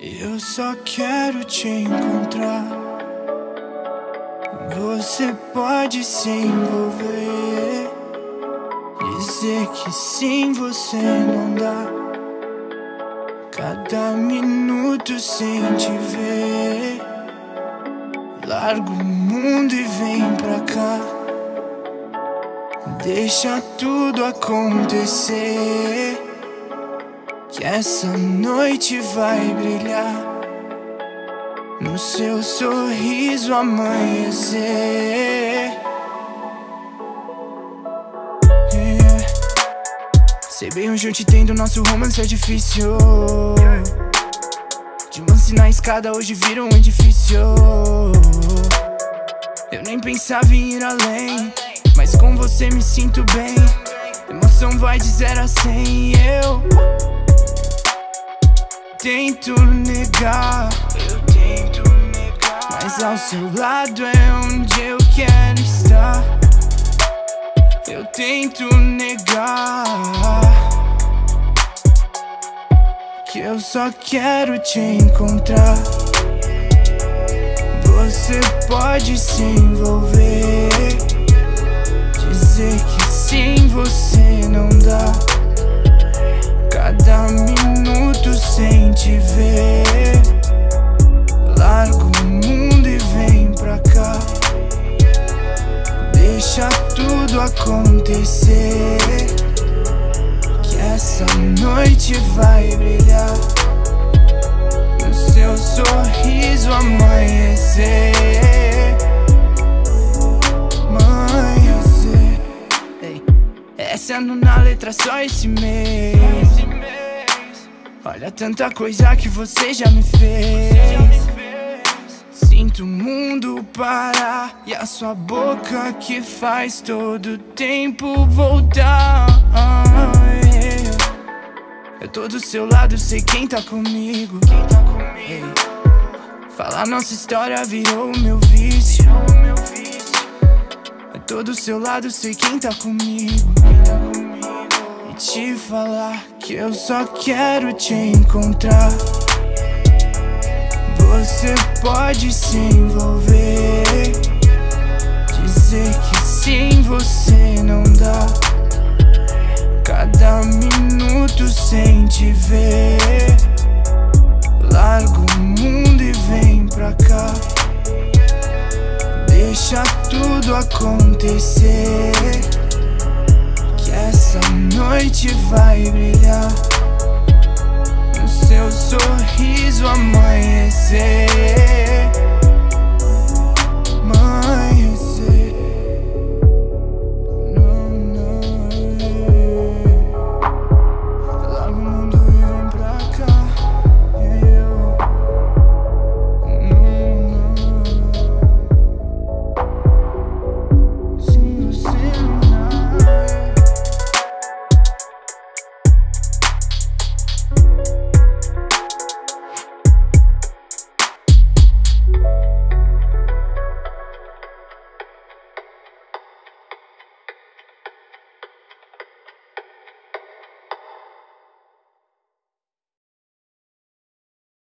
Eu só quero te encontrar. Você pode se envolver. Dizer que sim, você não dá. Cada minuto sem te ver. Larga o mundo e vem pra cá. Deixa tudo acontecer. Que essa noite vai brilhar. No seu sorriso amanhecer. Yeah. Sei bem onde eu te nosso romance é difícil. Lance na escada, hoje vira um edifício. Eu nem pensava em ir além, mas com você me sinto bem. Emoção vai de zero a eu tento negar. Eu tento negar. Mas ao seu lado é onde eu quero estar. Eu tento negar. Que eu só quero te encontrar. Você pode se envolver. Dizer que sim, você não dá. Cada minuto sem te ver. Larga o mundo e vem pra cá. Deixa tudo acontecer. Essa noite vai brilhar. No seu sorriso amanhecer. Amanhecer. Ei, Essa não na letra, só esse mês. Olha tanta coisa que você já me fez. Sinto o mundo parar e a sua boca que faz todo tempo voltar. Eu tô do seu lado, sei quem tá comigo. Ei, Falar nossa história virou o meu vício. Eu tô do seu lado, sei quem tá comigo. E te falar que eu só quero te encontrar. Você pode se envolver. Dizer que sim, você não dá. Cada minuto sem te ver. Larga o mundo e vem pra cá. Deixa tudo acontecer. Que essa noite vai brilhar. No seu sorriso amanhecer.